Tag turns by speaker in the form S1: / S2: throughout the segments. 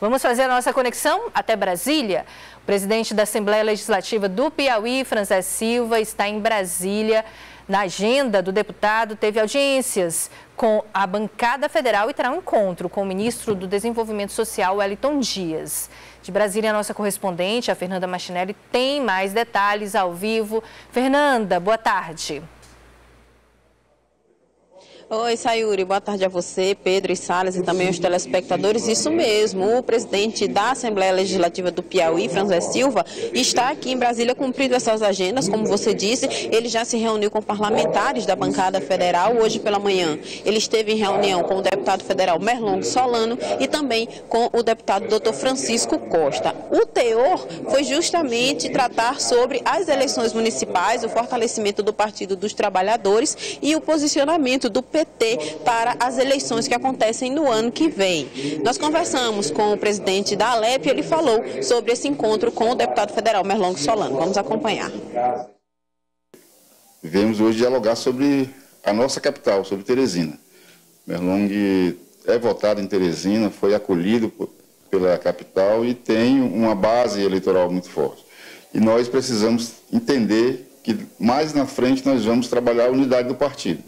S1: Vamos fazer a nossa conexão até Brasília. O presidente da Assembleia Legislativa do Piauí, Franzé Silva, está em Brasília. Na agenda do deputado, teve audiências com a bancada federal e terá um encontro com o ministro do Desenvolvimento Social, Wellington Dias. De Brasília, a nossa correspondente, a Fernanda Machinelli, tem mais detalhes ao vivo. Fernanda, boa tarde.
S2: Oi, Sayuri, boa tarde a você, Pedro e Salles e também aos telespectadores. Isso mesmo, o presidente da Assembleia Legislativa do Piauí, Franzé Silva, está aqui em Brasília cumprindo essas agendas, como você disse. Ele já se reuniu com parlamentares da bancada federal hoje pela manhã. Ele esteve em reunião com o deputado federal Merlong Solano e também com o deputado Dr. Francisco Costa. O teor foi justamente tratar sobre as eleições municipais, o fortalecimento do Partido dos Trabalhadores e o posicionamento do PT para as eleições que acontecem no ano que vem. Nós conversamos com o presidente da Alep e ele falou sobre esse encontro com o deputado federal Merlong Solano. Vamos acompanhar.
S3: Vemos hoje dialogar sobre a nossa capital, sobre Teresina. Merlong é votado em Teresina, foi acolhido pela capital e tem uma base eleitoral muito forte. E nós precisamos entender que mais na frente nós vamos trabalhar a unidade do partido.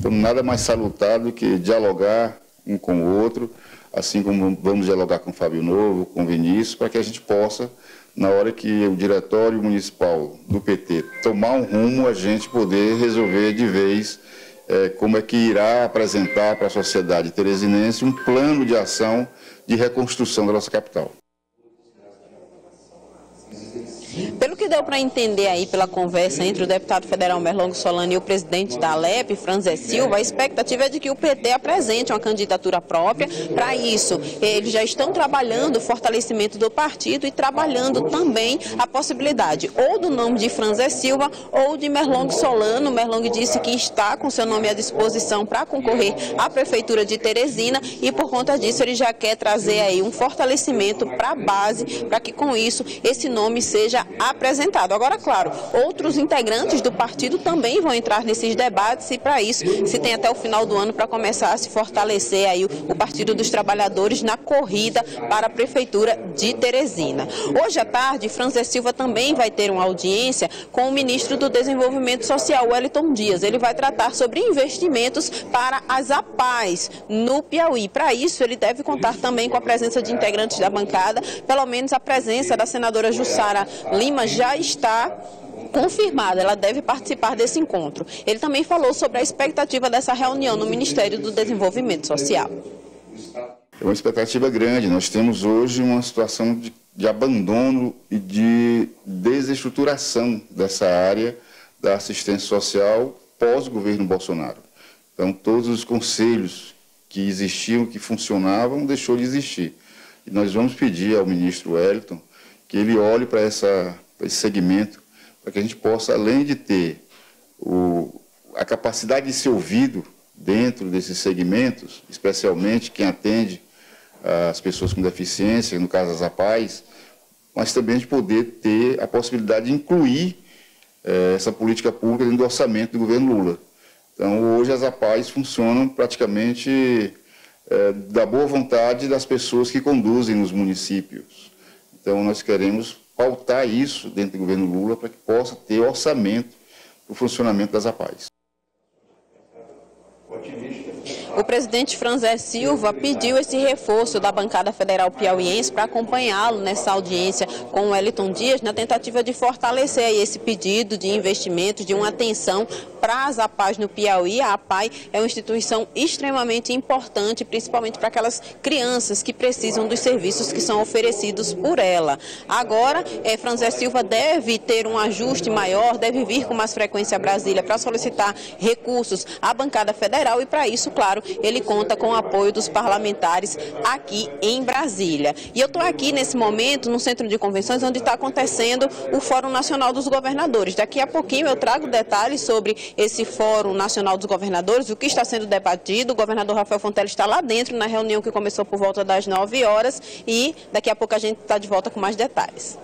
S3: Então, nada mais salutar do que dialogar um com o outro, assim como vamos dialogar com o Fábio Novo, com o Vinícius, para que a gente possa, na hora que o diretório municipal do PT tomar um rumo, a gente poder resolver de vez é, como é que irá apresentar para a sociedade teresinense um plano de ação de reconstrução da nossa capital.
S2: Pelo que deu para entender aí pela conversa entre o deputado federal Merlongo Solano e o presidente da Alep, Franzé Silva, a expectativa é de que o PT apresente uma candidatura própria. Para isso, eles já estão trabalhando o fortalecimento do partido e trabalhando também a possibilidade ou do nome de Franzé Silva ou de Merlong Solano. Merlong disse que está com seu nome à disposição para concorrer à prefeitura de Teresina e por conta disso ele já quer trazer aí um fortalecimento para a base, para que com isso esse nome seja seja apresentado. Agora, claro, outros integrantes do partido também vão entrar nesses debates e para isso se tem até o final do ano para começar a se fortalecer aí o Partido dos Trabalhadores na corrida para a Prefeitura de Teresina. Hoje à tarde, Franzé Silva também vai ter uma audiência com o ministro do Desenvolvimento Social, Wellington Dias. Ele vai tratar sobre investimentos para as APAES no Piauí. Para isso, ele deve contar também com a presença de integrantes da bancada, pelo menos a presença da senadora Jussara Lima já está confirmada, ela deve participar desse encontro. Ele também falou sobre a expectativa dessa reunião no Ministério do Desenvolvimento Social.
S3: É uma expectativa grande. Nós temos hoje uma situação de, de abandono e de desestruturação dessa área da assistência social pós-governo Bolsonaro. Então, todos os conselhos que existiam, que funcionavam, deixou de existir. E nós vamos pedir ao ministro Wellington que ele olhe para esse segmento, para que a gente possa, além de ter o, a capacidade de ser ouvido dentro desses segmentos, especialmente quem atende as pessoas com deficiência, no caso as APAES, mas também de poder ter a possibilidade de incluir eh, essa política pública dentro do orçamento do governo Lula. Então, hoje as APAES funcionam praticamente eh, da boa vontade das pessoas que conduzem nos municípios. Então, nós queremos pautar isso dentro do governo Lula para que possa ter orçamento para o funcionamento das APAES.
S2: O presidente Franzé Silva pediu esse reforço da bancada federal piauiense para acompanhá-lo nessa audiência com o Wellington Dias, na tentativa de fortalecer esse pedido de investimentos, de uma atenção para as APAs no Piauí. A APAI é uma instituição extremamente importante, principalmente para aquelas crianças que precisam dos serviços que são oferecidos por ela. Agora, é, Franzé Silva deve ter um ajuste maior, deve vir com mais frequência a Brasília para solicitar recursos à bancada federal e, para isso, claro, ele conta com o apoio dos parlamentares aqui em Brasília. E eu estou aqui nesse momento no centro de convenções onde está acontecendo o Fórum Nacional dos Governadores. Daqui a pouquinho eu trago detalhes sobre esse Fórum Nacional dos Governadores, o que está sendo debatido. O governador Rafael Fontela está lá dentro na reunião que começou por volta das 9 horas e daqui a pouco a gente está de volta com mais detalhes.